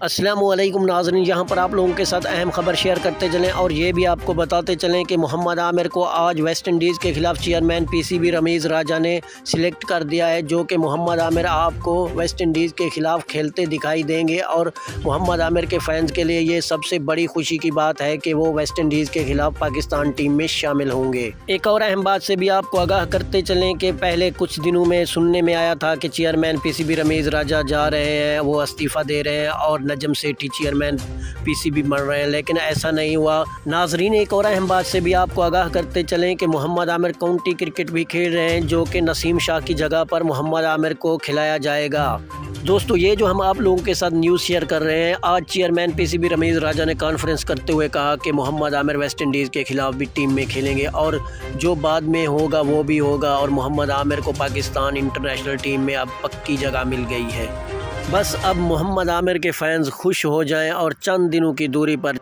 वालेकुम नाजरीन, यहाँ पर आप लोगों के साथ अहम खबर शेयर करते चलें और ये भी आपको बताते चलें कि मोहम्मद आमिर को आज वेस्ट इंडीज़ के ख़िलाफ़ चेयरमैन पीसीबी रमीज़ राजा ने सिलेक्ट कर दिया है, जो कि मोहम्मद आमिर आपको वेस्ट इंडीज़ के ख़िलाफ़ खेलते दिखाई देंगे और मोहम्मद आमिर के फ़ैन्स के लिए ये सबसे बड़ी खुशी की बात है कि वो वेस्ट इंडीज़ के ख़िलाफ़ पाकिस्तान टीम में शामिल होंगे। एक और अहम बात से भी आपको आगाह करते चलें कि पहले कुछ दिनों में सुनने में आया था कि चेयरमैन पीसीबी रमीज़ राजा जा रहे हैं, वो इस्तीफ़ा दे रहे हैं और नजम सेठी चेयरमैन पीसीबी बन रहे हैं, लेकिन ऐसा नहीं हुआ। नाजरीन, एक और अहम बात से भी आपको आगाह करते चलें कि मोहम्मद आमिर काउंटी क्रिकेट भी खेल रहे हैं, जो कि नसीम शाह की जगह पर मोहम्मद आमिर को खिलाया जाएगा। दोस्तों, ये जो हम आप लोगों के साथ न्यूज़ शेयर कर रहे हैं, आज चेयरमैन पीसीबी रमीज़ राजा ने कॉन्फ्रेंस करते हुए कहा कि मोहम्मद आमिर वेस्ट इंडीज़ के ख़िलाफ़ भी टीम में खेलेंगे, और जो बाद में होगा, वो भी होगा, और मोहम्मद आमिर को पाकिस्तान इंटरनेशनल टीम में अब पक्की जगह मिल गई है। बस अब मोहम्मद आमिर के फैंस खुश हो जाएँ और चंद दिनों की दूरी पर